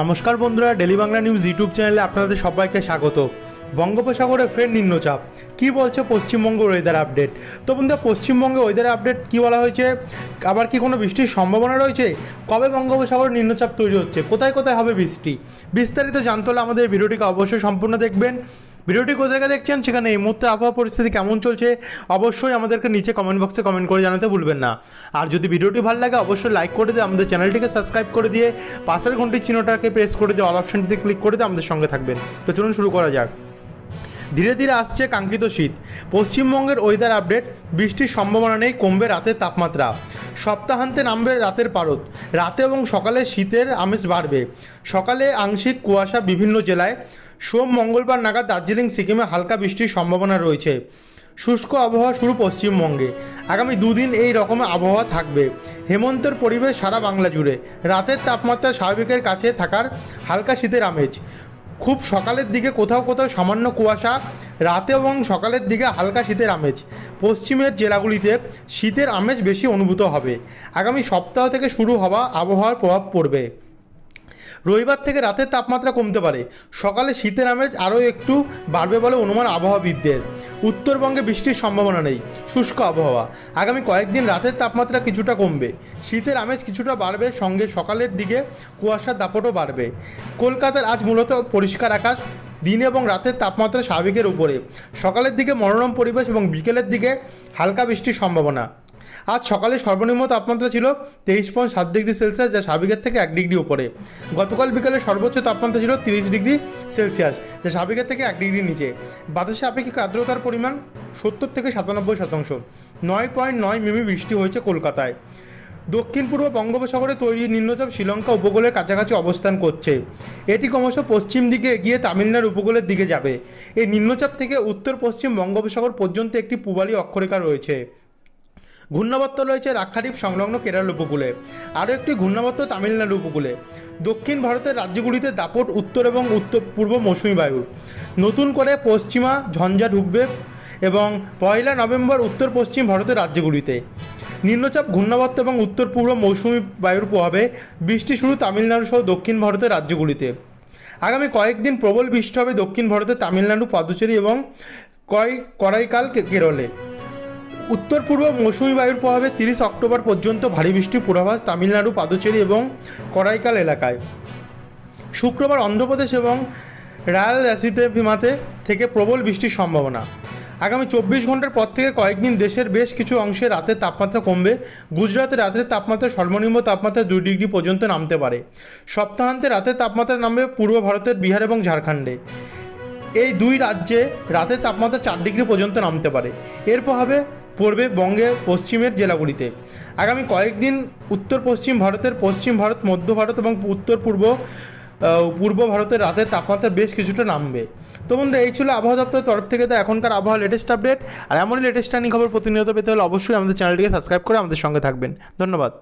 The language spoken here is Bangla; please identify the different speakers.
Speaker 1: নমস্কার বন্ধুরা, ডেলি বাংলা নিউজ ইউটিউব চ্যানেলে আপনাদের সবাইকে স্বাগত। বঙ্গোপসাগরে ফের নিম্নচাপ। কি বলছে পশ্চিমবঙ্গ ওয়েদার আপডেট তো বন্ধুরা, পশ্চিমবঙ্গে ওয়েদার আপডেট কি বলা হয়েছে? আবার কি কোনো বৃষ্টির সম্ভাবনা রয়েছে? কবে বঙ্গোপসাগরে নিম্নচাপ তৈরি হচ্ছে? কোথায় কোথায় হবে বৃষ্টি? বিস্তারিত জানতে হলে আমাদের ভিডিওটিকে অবশ্যই সম্পূর্ণ দেখবেন। ভিডিওটি কোথায় থেকে দেখছেন সেখানে এই মুহূর্তে আবহাওয়া পরিস্থিতি কেমন চলছে, অবশ্যই আমাদেরকে নিচে কমেন্ট বক্সে কমেন্ট করে জানাতে ভুলবেন না। আর যদি ভিডিওটি ভালো লাগে, অবশ্যই লাইক করে দিয়ে আমাদের চ্যানেলটিকে সাবস্ক্রাইব করে দিয়ে পাশের ঘন্টির চিহ্নটাকে প্রেস করে দিয়ে অল অপশনটিতে ক্লিক করে দিয়ে আমাদের সঙ্গে থাকবেন। তো চলুন শুরু করা যাক। ধীরে ধীরে আসছে কাঙ্ক্ষিত শীত। পশ্চিমবঙ্গের ওয়েদার আপডেট বৃষ্টির সম্ভাবনা নেই, কমবে রাতের তাপমাত্রা। সপ্তাহান্তে নামবে রাতের পারদ। রাতে এবং সকালে শীতের আমেজ বাড়বে। সকালে আংশিক কুয়াশা বিভিন্ন জেলায় সোম, মঙ্গলবার নাগাদ দার্জিলিং, সিকিমে হালকা বৃষ্টির সম্ভাবনা রয়েছে। শুষ্ক আবহাওয়া শুরু পশ্চিমবঙ্গে। আগামী দুদিন এই রকম আবহাওয়া থাকবে। হেমন্তের পরিবেশ সারা বাংলা জুড়ে। রাতের তাপমাত্রা স্বাভাবিকের কাছে থাকার হালকা শীতের আমেজ। খুব সকালের দিকে কোথাও কোথাও সামান্য কুয়াশা, রাতে এবং সকালের দিকে হালকা শীতের আমেজ। পশ্চিমের জেলাগুলিতে শীতের আমেজ বেশি অনুভূত হবে। আগামী সপ্তাহ থেকে শুরু হওয়া আবহাওয়ার প্রভাব পড়বে। রবিবার থেকে রাতের তাপমাত্রা কমতে পারে। সকালে শীতের আমেজ আরও একটু বাড়বে বলে অনুমান আবহাওয়াবিদদের। উত্তরবঙ্গে বৃষ্টির সম্ভাবনা নেই। শুষ্ক আবহাওয়া। আগামী কয়েকদিন রাতের তাপমাত্রা কিছুটা কমবে। শীতের আমেজ কিছুটা বাড়বে, সঙ্গে সকালের দিকে কুয়াশার দাপটও বাড়বে। কলকাতার আজ মূলত পরিষ্কার আকাশ। দিন এবং রাতের তাপমাত্রা স্বাভাবিকের উপরে। সকালের দিকে মনোরম পরিবেশ এবং বিকেলের দিকে হালকা বৃষ্টির সম্ভাবনা। আজ সকালে সর্বনিম্ন তাপমাত্রা ছিল তেইশ পয়েন্ট সাত ডিগ্রি সেলসিয়াস, যা স্বাভাবিকের থেকে এক ডিগ্রি উপরে। গতকাল বিকালে সর্বোচ্চ তাপমাত্রা ছিল তিরিশ ডিগ্রি সেলসিয়াস, যা স্বাভাবিকের থেকে এক ডিগ্রি নিচে। বাতাসে আপেক্ষিক আর্দ্রতার পরিমাণ সত্তর থেকে সাতানব্বই শতাংশ। নয় পয়েন্ট নয় মিমি বৃষ্টি হয়েছে কলকাতায়। দক্ষিণ পূর্ব বঙ্গোপসাগরে তৈরি নিম্নচাপ শ্রীলঙ্কা উপকূলের কাছাকাছি অবস্থান করছে। এটি ক্রমশ পশ্চিম দিকে এগিয়ে তামিলনাড়ু উপকূলের দিকে যাবে। এই নিম্নচাপ থেকে উত্তর পশ্চিম বঙ্গোপসাগর পর্যন্ত একটি পূবালী অক্ষরেখা রয়েছে। ঘূর্ণাবর্ত রয়েছে রাক্ষাদ্বীপ সংলগ্ন কেরল উপকূলে। আরও একটি ঘূর্ণাবর্ত তামিলনাড়ু উপকূলে। দক্ষিণ ভারতের রাজ্যগুলিতে দাপট উত্তর এবং উত্তর পূর্ব মৌসুমী বায়ুর নতুন করে পশ্চিমা ঝঞ্ঝা ঢুকবে এবং পয়লা নভেম্বর উত্তর পশ্চিম ভারতের রাজ্যগুলিতে। নিম্নচাপ ঘূর্ণাবর্ত এবং উত্তর পূর্ব মৌসুমী বায়ুর প্রভাবে বৃষ্টি শুরু তামিলনাড়ু সহ দক্ষিণ ভারতের রাজ্যগুলিতে। আগামী কয়েকদিন প্রবল বৃষ্টি হবে দক্ষিণ ভারতের তামিলনাড়ু, পাদুচেরি এবং কয়, করাইকাল কেরলে। উত্তর পূর্ব মৌসুমী বায়ুর প্রভাবে তিরিশ অক্টোবর পর্যন্ত ভারী বৃষ্টির পূর্বাভাস তামিলনাড়ু, পাদুচেরি এবং করাইকাল এলাকায়। শুক্রবার অন্ধ্রপ্রদেশ এবং রায়াল রাশিতে বিমাতে থেকে প্রবল বৃষ্টির সম্ভাবনা। আগামী চব্বিশ ঘণ্টার পর থেকে কয়েকদিন দেশের বেশ কিছু অংশে রাতের তাপমাত্রা কমবে। গুজরাতে রাতের তাপমাত্রা সর্বনিম্ন তাপমাত্রা দুই ডিগ্রি পর্যন্ত নামতে পারে। সপ্তাহান্তে রাতের তাপমাত্রা নামবে পূর্ব ভারতের বিহার এবং ঝাড়খণ্ডে। এই দুই রাজ্যে রাতের তাপমাত্রা চার ডিগ্রি পর্যন্ত নামতে পারে। এর প্রভাবে পড়বে বঙ্গে, পশ্চিমের জেলাগুলিতে। আগামী কয়েকদিন উত্তর পশ্চিম ভারতের পশ্চিম ভারত, মধ্য ভারত এবং উত্তর পূর্ব পূর্ব ভারতের রাতের তাপমাত্রা বেশ কিছুটা নামবে। তো বন্ধুরা, এই ছিল আবহাওয়া দপ্তরের তরফ থেকে তো এখনকার আবহাওয়া লেটেস্ট আপডেট আর এমনই লেটেস্ট টার্নিং খবর প্রতিনিয়ত পেতে হলে অবশ্যই আমাদের চ্যানেলটিকে সাবস্ক্রাইব করে আমাদের সঙ্গে থাকবেন। ধন্যবাদ।